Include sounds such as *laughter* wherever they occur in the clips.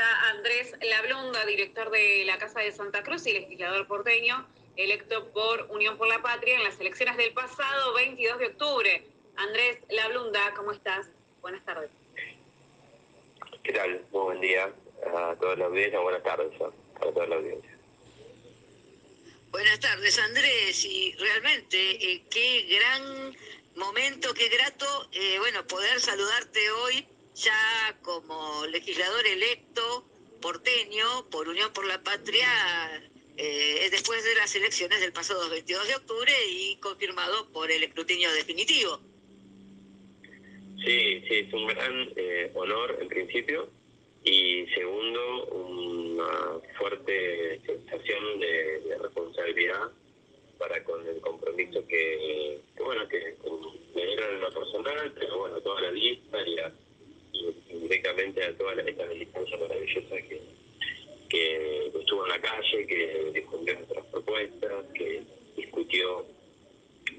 está Andrés Lablonda, director de la Casa de Santa Cruz y legislador porteño, electo por Unión por la Patria en las elecciones del pasado 22 de octubre. Andrés Lablunda, ¿cómo estás? Buenas tardes. ¿Qué tal? Muy buen día a toda la audiencia, buenas tardes a toda la audiencia. Buenas tardes, Andrés. Y realmente, eh, qué gran momento, qué grato, eh, bueno, poder saludarte hoy ya como legislador electo porteño por Unión por la Patria eh, después de las elecciones del pasado 22 de octubre y confirmado por el escrutinio definitivo. Sí, sí, es un gran eh, honor en principio y segundo, una fuerte sensación de, responsabilidad para con el compromiso que, bueno, que me dieron en lo personal, pero bueno, toda la lista y, directamente a toda la, esta militancia maravillosa que, estuvo en la calle, que difundió nuestras propuestas, que discutió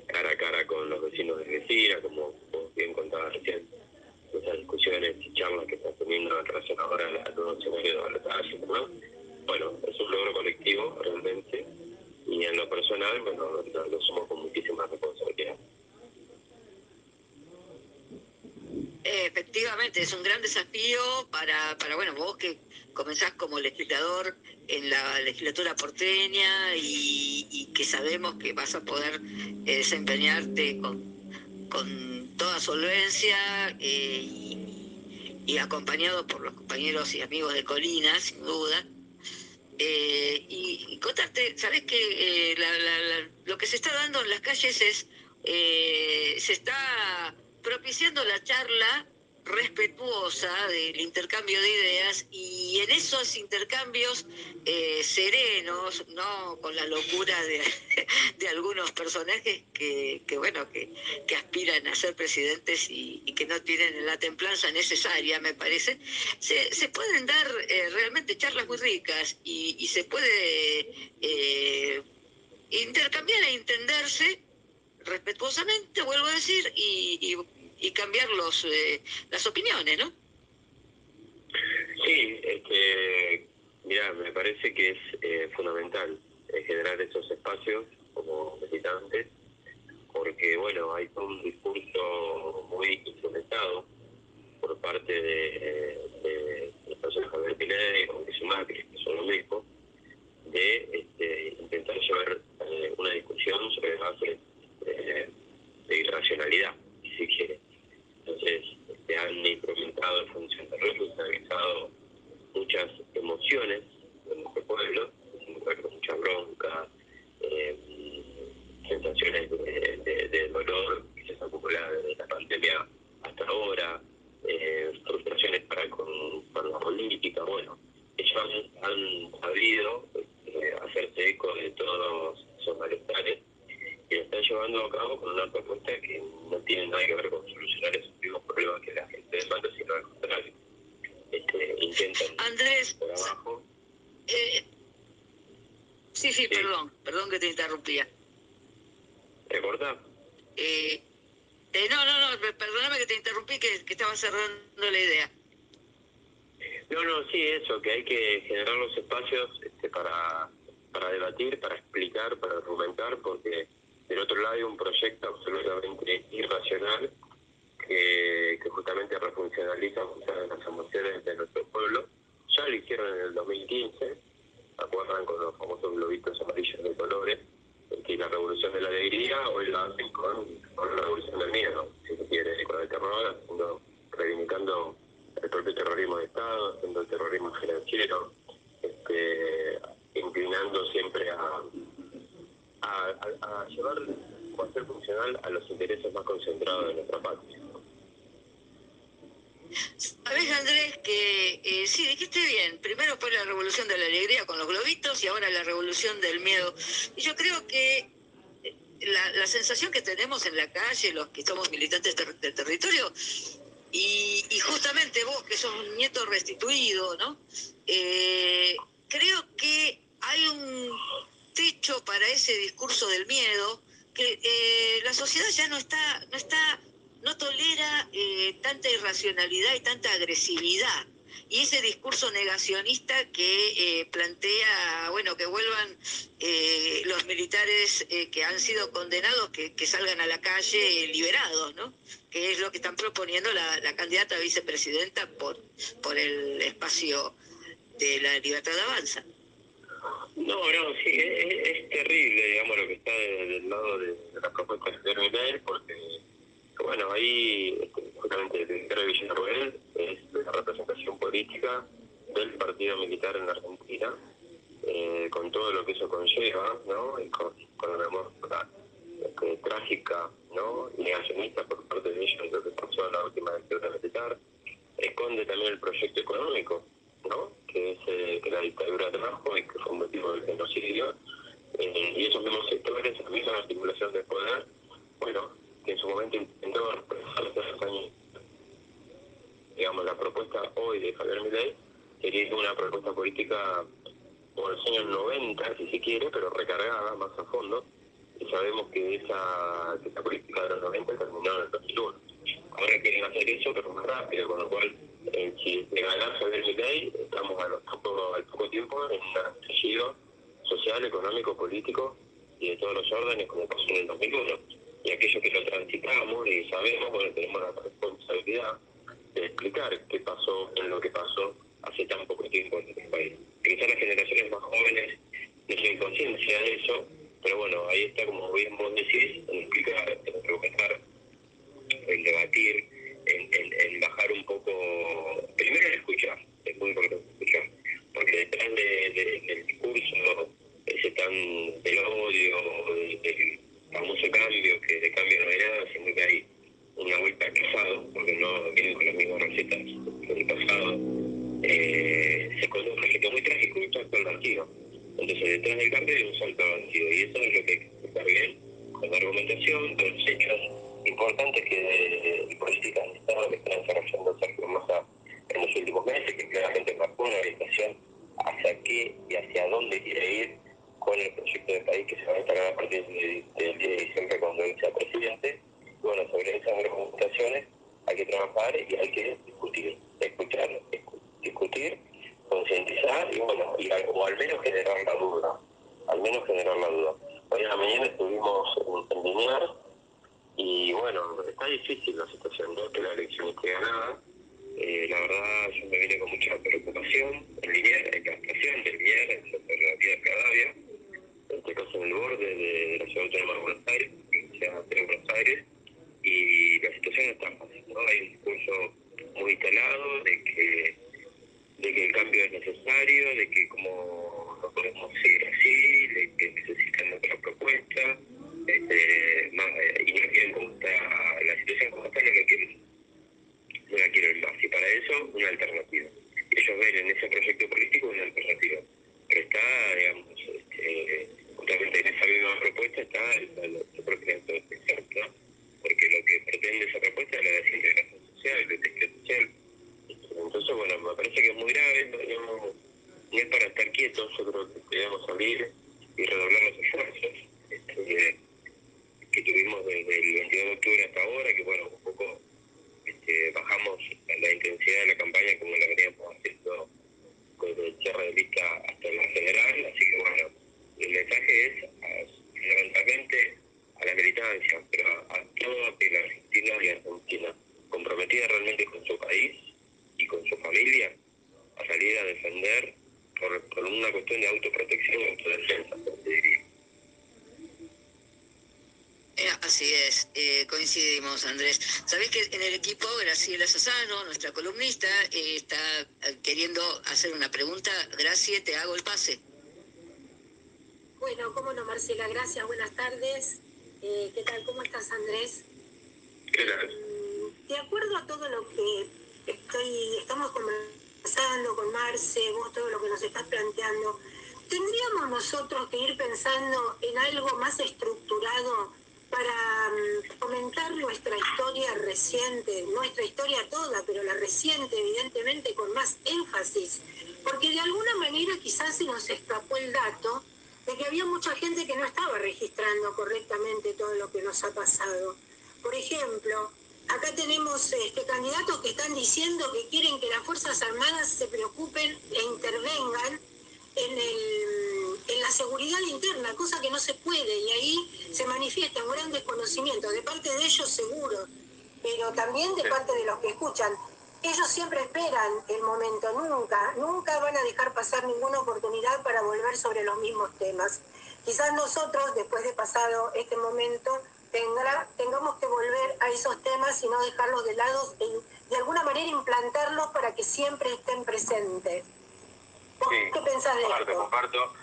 cara a cara con los vecinos de Vecina, como, bien contaba recién, esas discusiones y charlas que está teniendo en relación ahora al nuevo escenario de balotaje, ¿no? Bueno, es un logro colectivo realmente y en lo personal, bueno, lo, lo somos con muchísima responsabilidad. Efectivamente, es un gran desafío para, para, bueno, vos que comenzás como legislador en la legislatura porteña y, que sabemos que vas a poder eh, desempeñarte con, con toda solvencia eh, y, acompañado por los compañeros y amigos de Colina, sin duda. Eh, y, contarte, sabes que lo que se está dando en las calles es, se está propiciando la charla respetuosa del intercambio de ideas y en esos intercambios eh, serenos, no con la locura de, *laughs* algunos personajes que, bueno que, aspiran a ser presidentes y, que no tienen la templanza necesaria, me parece, se, pueden dar eh, realmente charlas muy ricas y, se puede eh, intercambiar e entenderse respetuosamente, vuelvo a decir, y, cambiar los, eh, las opiniones, ¿no? Sí, es que, mira, me parece que es eh, fundamental eh, generar esos espacios como militantes, porque, bueno, hay un discurso muy instrumentado por parte de, de las personas Javier Pineda y Mauricio Macri, que son lo mismo, de este, intentar llevar una discusión sobre base de, irracionalidad, si quiere. Entonces, se han implementado en función de responsabilizado muchas emociones de nuestro pueblo, mucha bronca, eh, sensaciones de, dolor que se han acumulado desde la pandemia hasta ahora, eh, frustraciones para con, la política, bueno, ellos han, sabido eh, hacerse eco de todos esos malestares que están llevando a cabo con una propuesta que no tiene nada que ver con solucionar esos mismos problemas que la gente demanda, sino al contrario. Este, intentan Andrés, por abajo. Eh, sí, sí, perdón, perdón que te interrumpía. ¿Te corta? Eh, eh, no, no, no, perdóname que te interrumpí, que, que estaba cerrando la idea. No, no, sí, eso, que hay que generar los espacios este, para, para debatir, para explicar, para argumentar, porque del otro lado hay un proyecto absolutamente irracional que, justamente refuncionaliza muchas de las emociones de nuestro pueblo. Ya lo hicieron en el 2015, acuerdan con los famosos globitos amarillos de colores, que la revolución de la alegría hoy la hacen con, la revolución del miedo, si se quiere, con el terror, reivindicando el propio terrorismo de Estado, haciendo el terrorismo financiero, este, inclinando siempre a a, llevar o a ser funcional a los intereses más concentrados de nuestra patria. Sabes, Andrés, que eh, sí, dijiste bien. Primero fue la revolución de la alegría con los globitos y ahora la revolución del miedo. Y yo creo que eh, la, sensación que tenemos en la calle, los que somos militantes del territorio, y, justamente vos que sos un nieto restituido, ¿no? Eh, creo que hay un techo para ese discurso del miedo, que eh, la sociedad ya no está, no está, no tolera eh, tanta irracionalidad y tanta agresividad. y ese discurso negacionista que eh, plantea, bueno, que vuelvan los militares que han sido condenados, que, salgan a la calle liberados, ¿no? Que es lo que están proponiendo la, candidata a vicepresidenta por, por el espacio de la libertad de avanza. No, no, sí, es, terrible, digamos, lo que está del lado de, la propuesta de él, porque, bueno, ahí justamente el de Villarroel es la representación política del partido militar en Argentina, eh, con todo lo que eso conlleva, ¿no? Y con, con una muestra este, trágica, ¿no? Negacionista por parte de ellos de lo que pasó en la última dictadura militar. Esconde también el proyecto económico, ¿no? Que es eh, que la dictadura trajo y que fue un motivo del genocidio. Eh, y esos mismos sectores, esa misma articulación de poder, bueno, que en su momento intentó represar hace años digamos, la propuesta hoy de Javier Milei sería una propuesta política como los años 90, si se quiere, pero recargada más a fondo. Y sabemos que esa, política de los 90 terminó en el 2001. Ahora quieren hacer eso, pero más rápido, con lo cual, eh, si le ganas Javier Milei, estamos a poco, al poco en un estallido social, económico, político y de todos los órdenes, como pasó en el 2001. Y aquellos que lo transitamos y sabemos, bueno, tenemos la responsabilidad de explicar qué pasó en lo que pasó hace tan poco tiempo en este país. Quizás las generaciones más jóvenes no tienen conciencia de eso, pero bueno, ahí está, como bien vos decís, en explicar, en argumentar, en debatir, en, bajar un poco, primero en escuchar, es muy importante escuchar, porque detrás del discurso tan del odio, del famoso cambio, que de cambio no hay nada, sino que hay una vuelta al pasado, porque no vienen con las mismas recetas del pasado, eh, se esconde un proyecto muy trágico, un salto al vacío. Entonces, detrás del cambio hay un salto al vacío, y eso es lo que explicar bien, con la argumentación, con los hechos importantes que de, políticas de Estado que están desarrollando Sergio Massa en los últimos meses, que claramente marcó una orientación hacia qué y hacia dónde quiere ir el proyecto de país que se va a instalar a partir del 10 de diciembre cuando él sea presidente bueno, sobre esas argumentaciones hay que trabajar y hay que discutir, escuchar, discutir, concientizar y bueno, y, o al menos generar la duda, al menos generar la duda. Hoy en la mañana estuvimos en, Linear y bueno, está difícil la situación, no que la elección esté ganada. Eh, la verdad, yo me vine con mucha preocupación en Linear, en la estación de Linear, en la alternativa de Cadavia, en este caso en el borde de, la ciudad autónoma de Buenos Aires, de Buenos Aires y la situación no está fácil, ¿no? Hay un discurso muy instalado de que, de que el cambio es necesario, de que como no podemos seguir así, de que necesitan otra propuesta, este, eh, y no quieren como está la situación como está, no la quieren, no la quieren más. Y para eso, una alternativa. Ellos ven en ese proyecto político una alternativa. Pero está, digamos, este, justamente en esa misma propuesta está el, el, el, el, porque lo que pretende esa propuesta es la desintegración social, la integración social. Entonces, bueno, me parece que es muy grave, no, es para estar quietos, yo creo que debemos salir y redoblar los esfuerzos este, que tuvimos desde el 22 de octubre hasta ahora, que bueno, un poco este, bajamos la intensidad de la campaña como la veníamos haciendo desde el cierre de lista hasta la general, así que bueno, el mensaje es fundamentalmente a la militancia, pero a, toda la Argentina y Argentina comprometida realmente con su país y con su familia a salir a defender por, una cuestión de autoprotección y autodefensa, eh, Así es, eh, coincidimos, Andrés. Sabés que en el equipo Graciela Sassano, nuestra columnista, eh, está queriendo hacer una pregunta. Graciela, te hago el pase. Bueno, cómo no, Marcela, gracias, buenas tardes. Eh, ¿Qué tal? ¿Cómo estás, Andrés? ¿Qué tal? Mm, de acuerdo a todo lo que estoy, estamos conversando con Marce, vos todo lo que nos estás planteando, ¿tendríamos nosotros que ir pensando en algo más estructurado para mm, comentar nuestra historia reciente, nuestra historia toda, pero la reciente evidentemente con más énfasis? Porque de alguna manera quizás se nos escapó el dato de que había mucha gente que no estaba registrando correctamente todo lo que nos ha pasado. Por ejemplo, acá tenemos este, candidatos que están diciendo que quieren que las Fuerzas Armadas se preocupen e intervengan en, el, en la seguridad interna, cosa que no se puede, y ahí se manifiesta un gran desconocimiento, de parte de ellos seguro, pero también de parte de los que escuchan. Ellos siempre esperan el momento, nunca, nunca van a dejar pasar ninguna oportunidad para volver sobre los mismos temas. Quizás nosotros, después de pasado este momento, tengamos que volver a esos temas y no dejarlos de lado y de alguna manera implantarlos para que siempre estén presentes. ¿Qué pensás de esto? Comparto.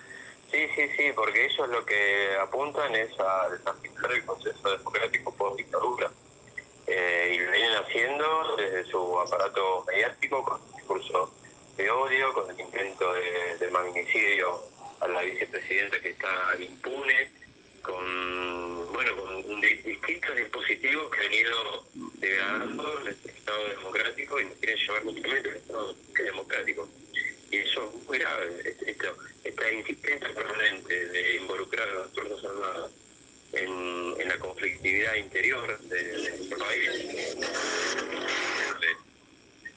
Sí, sí, sí, porque ellos lo que apuntan es a desarticular el consenso democrático por dictadura. Eh, y lo vienen haciendo desde su aparato mediático, con el discurso de odio, con el intento de, magnicidio a la vicepresidenta que está impune, con bueno con distintos dispositivos que han ido degradando el Estado democrático y nos quieren llevar justamente al Estado democrático. Y eso es muy grave, esta insistencia permanente de involucrar a las Fuerzas Armadas en, la conflictividad interior de, nuestro país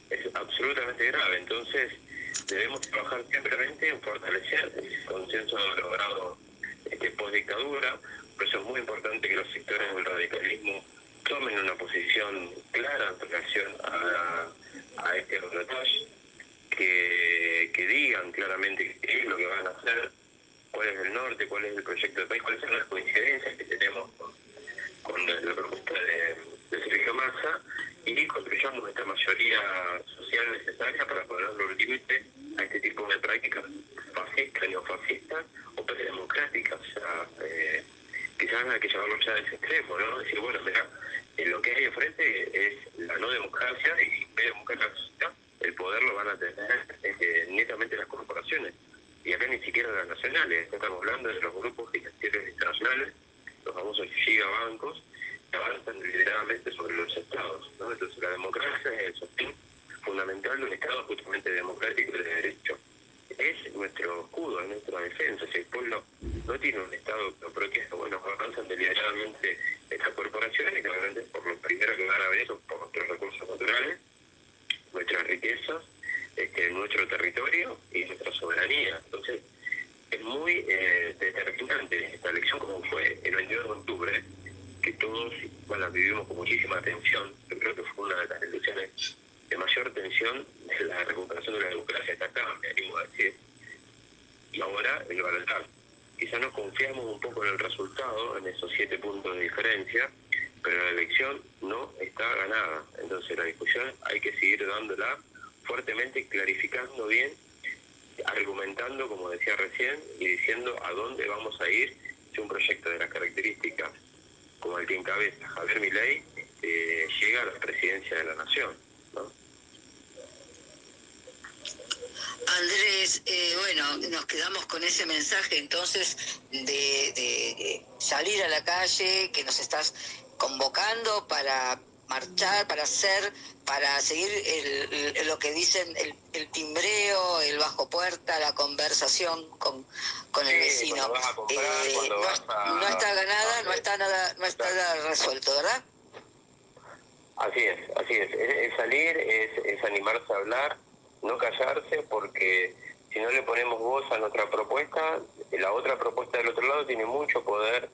es absolutamente grave. Entonces, debemos trabajar simplemente en fortalecer el consenso logrado este, post-dictadura. Por eso es muy importante que los sectores del radicalismo tomen una posición clara en relación a, a este balotaje, que, que digan claramente qué es lo que van a hacer, cuál es el norte, cuál es el proyecto de país, cuáles son las coincidencias que tenemos con, la propuesta de, de Sergio Massa y construyamos esta mayoría social necesaria para poner los límites a este tipo de prácticas fascistas, neofascistas o predemocráticas. O sea, eh, quizás hay que llevarlo ya a ese extremo, ¿no? Decir, bueno, mira, eh, lo que hay enfrente es la no democracia y si ve democracia el poder lo van a tener eh, netamente las corporaciones. Y acá ni siquiera las nacionales, estamos hablando de los grupos los famosos gigabancos, que avanzan deliberadamente sobre los estados. Entonces la democracia es el sostén fundamental de un estado justamente democrático y de derecho. Es nuestro escudo, es nuestra defensa. Si el pueblo no tiene un estado propio, bueno, avanzan deliberadamente estas corporaciones, que obviamente por lo primero que van a ver por nuestros recursos naturales, nuestras riquezas, este, nuestro territorio y nuestra soberanía. Entonces, es muy eh, determinante esta elección como fue el 22 de octubre, que todos vivimos con muchísima tensión. Yo creo que fue una de las elecciones de mayor tensión de la recuperación de la democracia hasta acá, me animo a decir. Y ahora el balotaje. Quizá nos confiamos un poco en el resultado, en esos siete puntos de diferencia, pero la elección no está ganada. Entonces la discusión hay que seguir dándola fuertemente, clarificando bien, argumentando, como decía recién, y diciendo a dónde vamos a ir si un proyecto de las características como el que encabeza Javier Milei eh, llega a la presidencia de la nación. Andrés, eh, bueno, nos quedamos con ese mensaje entonces de, salir a la calle, que nos estás convocando para marchar, para hacer, para seguir lo que dicen el, timbreo, el bajo puerta, la conversación con, con el vecino. Eh, no, está ganada, no está nada, no está nada resuelto, ¿verdad? Así es, así es. Es, salir, es, es animarse a hablar, no callarse, porque si no le ponemos voz a nuestra propuesta, la otra propuesta del otro lado tiene mucho poder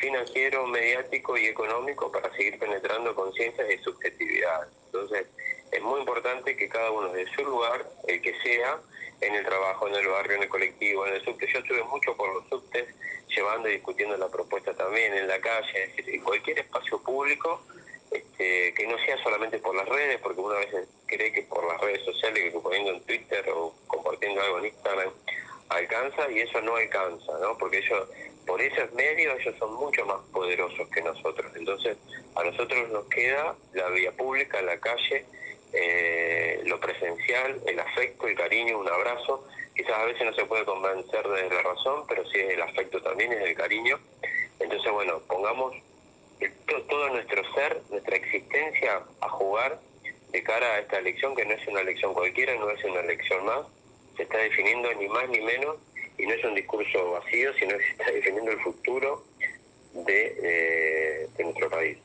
financiero, mediático y económico para seguir penetrando conciencias y subjetividad. Entonces, es muy importante que cada uno de su lugar, el que sea, en el trabajo, en el barrio, en el colectivo, en el subte. Yo estuve mucho por los subtes, llevando y discutiendo la propuesta también en la calle, en cualquier espacio público, este, que no sea solamente por las redes, porque uno a veces cree que por las redes sociales, que poniendo en Twitter o compartiendo algo en Instagram, alcanza y eso no alcanza, ¿no? Porque ellos, por esos medios, ellos son mucho más poderosos que nosotros. Entonces, a nosotros nos queda la vía pública, la calle, eh, lo presencial, el afecto, el cariño, un abrazo. Quizás a veces no se puede convencer de la razón, pero sí es el afecto también, es el cariño. Entonces, bueno, pongamos todo nuestro ser, nuestra existencia a jugar de cara a esta elección, que no es una elección cualquiera, no es una elección más, se está definiendo ni más ni menos, y no es un discurso vacío, sino que se está defendiendo el futuro de, eh, nuestro país.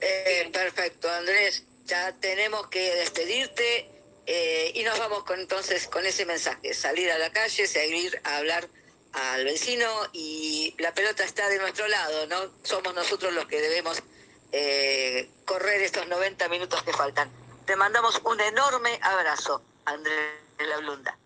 Eh, perfecto, Andrés, ya tenemos que despedirte eh, y nos vamos con, entonces con ese mensaje, salir a la calle, seguir a hablar al vecino y la pelota está de nuestro lado, ¿no? Somos nosotros los que debemos eh, correr estos 90 minutos que faltan. Te mandamos un enorme abrazo, Andrés La Blunda.